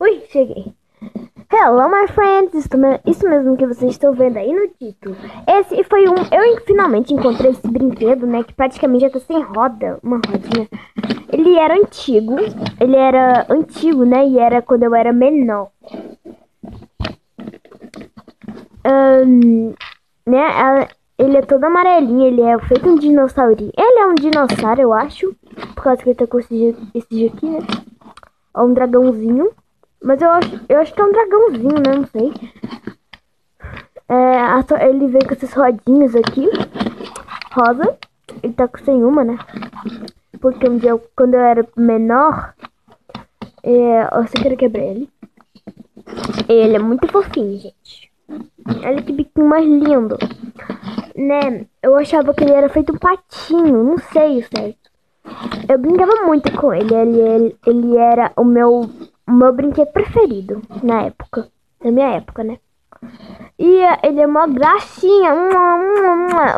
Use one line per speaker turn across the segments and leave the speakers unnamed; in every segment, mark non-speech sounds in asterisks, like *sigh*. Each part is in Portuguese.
Ui, cheguei. Hello, my friends! Isso, me- isso mesmo que vocês estão vendo aí no título. Esse foi um. Eu finalmente encontrei esse brinquedo, né? Que praticamente já tá sem roda. Uma rodinha. Ele era antigo. Ele era antigo, né? E era quando eu era menor. Ahn, né? Ele é todo amarelinho. Ele é feito um dinossaurinho. Ele é um dinossauro, eu acho. Por causa que ele tá com esse, esse aqui, né? Ó, um dragãozinho. Mas eu acho, eu acho que é um dragãozinho, né? Não sei. É, ele vem com essas rodinhas aqui. Rosa. Ele tá com sem uma, né? Porque um dia, eu- quando eu era menor, é, eu só quero quebrar ele. Ele é muito fofinho, gente. Olha que biquinho mais lindo. Né? Eu achava que ele era feito um patinho. Não sei certo. Eu brincava muito com ele. Ele, ele, ele era o meu, o meu brinquedo preferido na época. Na minha época, né? E eh, ele é uma gracinha.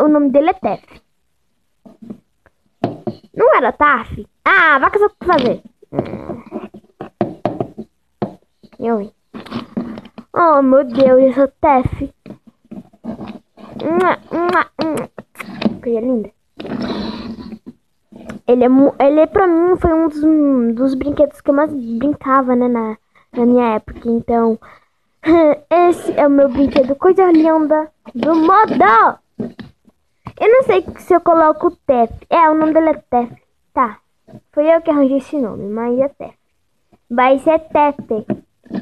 O nome dele é Tef. Não era Taf? Ah, vai casar com fazer. Eu? Oh, meu Deus, eu sou Tef. Coisa linda. Ele é, ele é pra mim foi um dos, dos brinquedos que eu mais brincava, né, na, na minha época. Então, *laughs* esse é o meu brinquedo, coisa linda do modo. Eu não sei se eu coloco Tef. É, o nome dele é Tef. Tá. Foi eu que arranjei esse nome, mas é Tef. Vai ser Tef.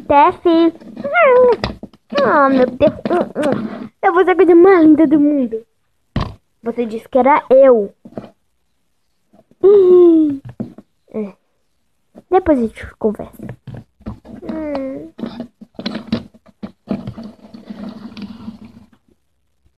Tef. Ah, meu Deus. Eu vou ser a coisa mais linda do mundo. Você disse que era eu. Hum. É. Depois a gente conversa.